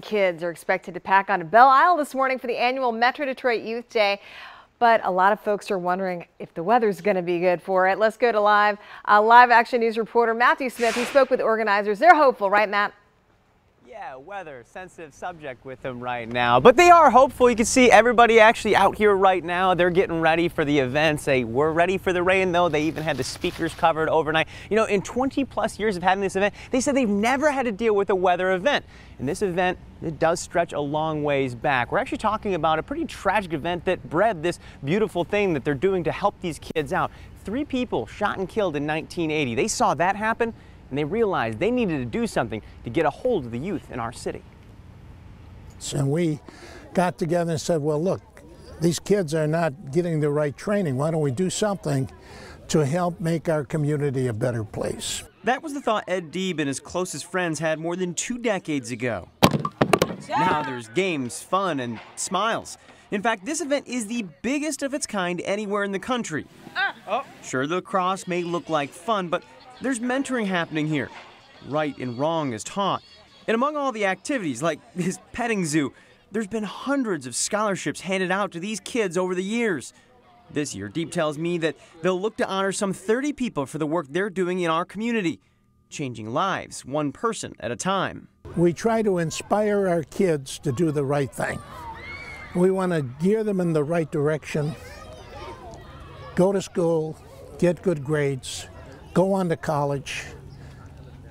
Kids are expected to pack on to Belle Isle this morning for the annual Metro Detroit Youth Day. But a lot of folks are wondering if the weather's going to be good for it. Let's go to live. Uh, live Action News reporter Matthew Smith. He spoke with organizers. They're hopeful, right, Matt? Yeah, weather, sensitive subject with them right now. But they are hopeful. You can see everybody actually out here right now. They're getting ready for the events. They were ready for the rain, though. They even had the speakers covered overnight. You know, in 20 plus years of having this event, they said they've never had to deal with a weather event. And this event, it does stretch a long ways back. We're actually talking about a pretty tragic event that bred this beautiful thing that they're doing to help these kids out. Three people shot and killed in 1980. They saw that happen and they realized they needed to do something to get a hold of the youth in our city. And we got together and said, well, look, these kids are not getting the right training. Why don't we do something to help make our community a better place? That was the thought Ed Deeb and his closest friends had more than two decades ago. Now there's games, fun, and smiles. In fact, this event is the biggest of its kind anywhere in the country. Uh. Sure, the lacrosse may look like fun, but there's mentoring happening here. Right and wrong is taught. And among all the activities, like this petting zoo, there's been hundreds of scholarships handed out to these kids over the years. This year, Deeb tells me that they'll look to honor some 30 people for the work they're doing in our community, changing lives one person at a time. We try to inspire our kids to do the right thing. We want to gear them in the right direction, go to school, get good grades, go on to college,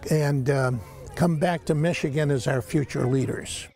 and um, come back to Michigan as our future leaders.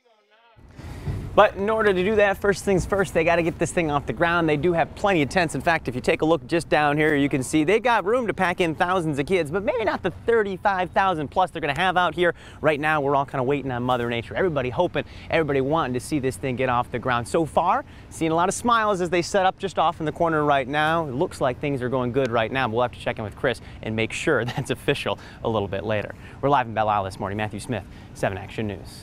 But in order to do that, first things first, they got to get this thing off the ground. They do have plenty of tents. In fact, if you take a look just down here, you can see they've got room to pack in thousands of kids, but maybe not the 35,000 plus they're going to have out here. Right now, we're all kind of waiting on Mother Nature. Everybody hoping, everybody wanting to see this thing get off the ground. So far, seeing a lot of smiles as they set up just off in the corner right now. It looks like things are going good right now. We'll have to check in with Chris and make sure that's official a little bit later. We're live in Belle Isle this morning. Matthew Smith, 7 Action News.